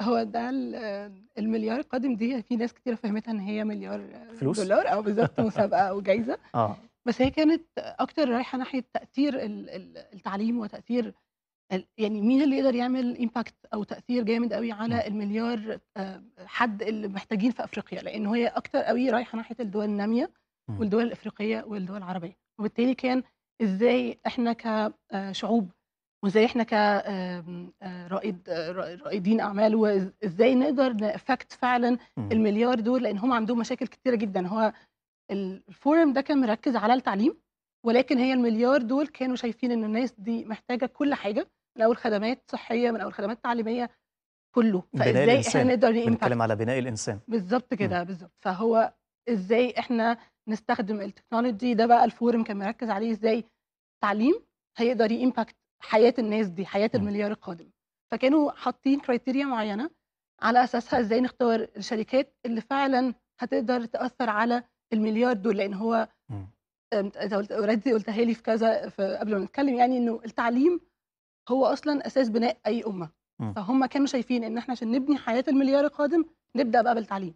هو ده ال المليار القادم دي في ناس كتيرة فهمتها إن هي مليار فلوس؟ دولار آه بالضبط مسابقة أو جايزة، آه. بس هي كانت ناحية تأثير ال ال التعليم وتأثير ال يعني مين اللي يقدر يعمل impact أو تأثير جامد إمم. على المليار حد اللي محتاجين في أفريقيا، لإن هي أكتر أوي رايحة ناحية الدول النامية إمم. والدول الإفريقية والدول العربية، وبالتالي كان إزاي إحنا ك آآ شعوب وإزاي إحنا ك آمم، آآ رائد ر رائدين أعمال وإز إزاي نقدر نaffect فعلًا. المليار دول، لإن هم عندهم مشاكل كتيرة جدًا، هو ال الforum ده كان مركّز على التعليم، ولكن هي المليار دول كانوا شايفين إن الناس دي محتاجة كل حاجة، من أول خدمات صحية، من أول خدمات تعليمية، كله، إحنا الإنسان، نقدر بنتكلم على بناء الإنسان. بالضبط إمم. كده، بالضبط، فهو إزاي إحنا نستخدم الtechnology ده بقى الforum كان مركّز عليه إزاي التعليم هيقدر يimpact حياة الناس دي، إمم. المليار القادم، فكانوا حاطين criteria معيّنة على أساسها إزاي نختار الشركات اللي فعلًا هتقدر تأثّر على المليار دول، لإن هو قُلت already قُلتها لي في كذا في قبل ما نتكلم يعني إنه التعليم هو أصلًا أساس بناء أمة، إمم. فهُم كانوا شايفين إن إحنا عشان نبني حياة المليار القادم نبدأ بقى بالتعليم.